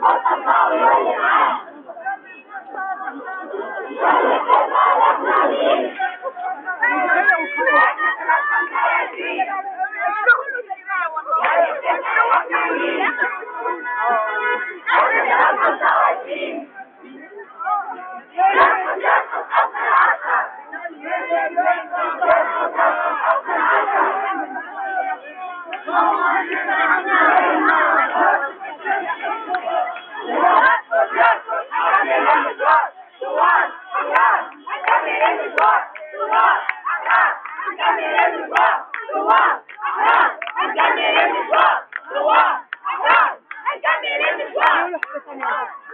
Oh, my God. i'm going Thank you.